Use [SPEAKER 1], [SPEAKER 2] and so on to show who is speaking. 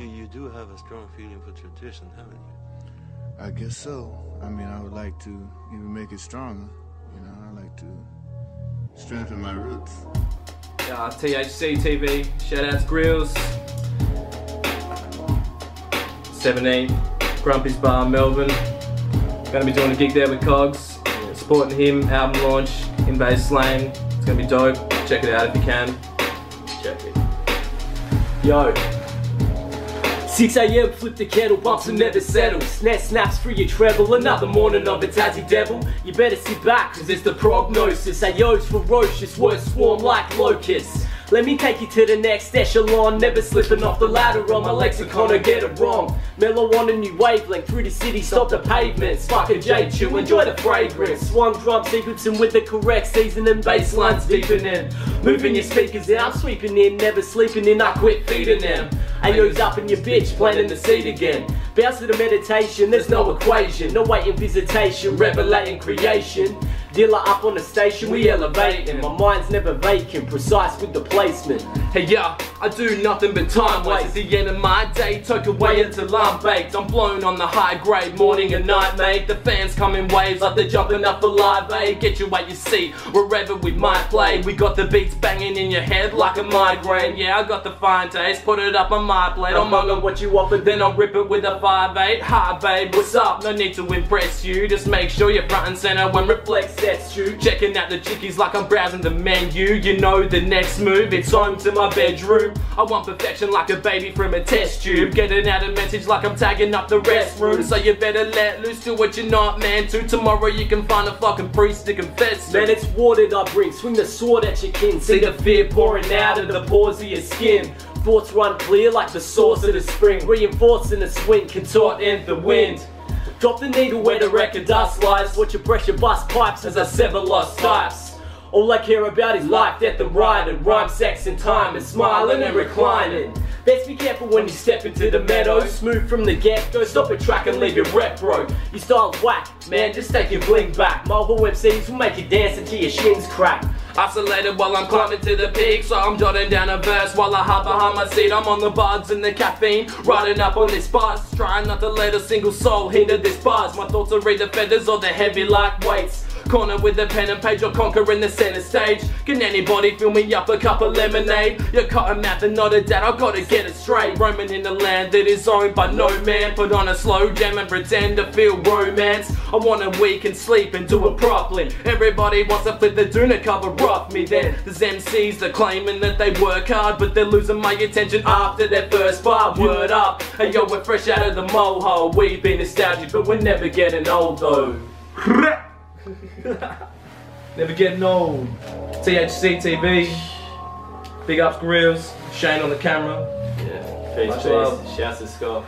[SPEAKER 1] you do have a strong feeling for tradition, haven't you?
[SPEAKER 2] I guess so. I mean, I would like to even make it stronger. You know, I like to strengthen my roots.
[SPEAKER 3] Uh, THC TV, shout outs Grills. 17, Grumpy's Bar, Melbourne. Gonna be doing a gig there with Cogs. Supporting him, album launch, Invade Slang. It's gonna be dope. Check it out if you can. Check it. Yo,
[SPEAKER 4] 6 a.m. flip the kettle, bumps and never settle. Snare snaps for your treble, another morning of a Tassie devil. You better sit back, cause it's the prognosis. AO's ferocious, words swarm like locusts. Let me take you to the next echelon, never slipping off the ladder on my lexicon or get it wrong. Mellow on a new wavelength, through the city, stop the pavements. Fuck a J chew, enjoy the fragrance. Swan drum sequencing with the correct seasoning, bass lines deepening. Moving your speakers out, sweeping in, never sleeping in, I quit feeding them. AO's up in your bitch, planting the seed again. Bounce to the meditation, there's no equation, no waiting visitation, revelating creation. Dealer up on the station, we elevating. My mind's never vacant, precise with the placement.
[SPEAKER 3] Hey yeah, I do nothing but time waste. At the end of my day, took away until I'm baked. I'm blown on the high grade, morning and night, mate. The fans come in waves like they're jumping up for live aid. Get you at your seat, wherever we might play. We got the beats banging in your head like a migraine. Yeah, I got the fine taste, put it up on my plate.
[SPEAKER 4] I'm on what you offer,
[SPEAKER 3] Then I'll rip it with a 5-8. Hi babe, what's up? No need to impress you. Just make sure you're front and center when Reflekt sets you. Checking out the chickies like I'm browsing the menu. You know the next move, it's home to my bedroom. I want perfection like a baby from a test tube. Getting out a message like I'm tagging up the restroom. So you better let loose to what you're not man to. Tomorrow you can find a fucking priest to confess.
[SPEAKER 4] Man, it's watered I bring. Swing the sword at your kin. See the fear pouring out of the pores of your skin. Thoughts run clear like the source of the spring. Reinforcing the swing, contort in the wind. Drop the needle where the record dust lies. Watch your pressure bust pipes as I sever lost types. All I care about is life, death, and riding. Rhyme, sex, and time, and smiling and reclining. Best be careful when you step into the meadow. Smooth from the get go, stop a track and leave your rep, bro. Your style's whack, man, just take your bling back. Marvel MCs will make you dance until your shins crack.
[SPEAKER 3] Isolated while I'm climbing to the peak, so I'm jotting down a verse while I hide behind my seat. I'm on the buds and the caffeine, riding up on this buzz, trying not to let a single soul hinder this buzz. My thoughts are either feathers or the heavy like weights. Corner with a pen and page or conquering the center stage. Can anybody fill me up a cup of lemonade? You're cutting math and not a dad, I gotta get it straight. Roaming in the land that is owned by no man. Put on a slow jam and pretend to feel romance. I want a week and sleep and do it properly. Everybody wants to flip the doona cover off me. Then there's MCs that claiming that they work hard, but they're losing my attention after their first bar. Word up, hey yo, we're fresh out of the mohole. We've been nostalgic, but we're never getting old though. Never getting old. THC TV. Big ups grills. Shayne on the camera.
[SPEAKER 5] Yeah. Peace,
[SPEAKER 3] Much
[SPEAKER 5] peace.
[SPEAKER 3] love.
[SPEAKER 5] Shouts to Scott.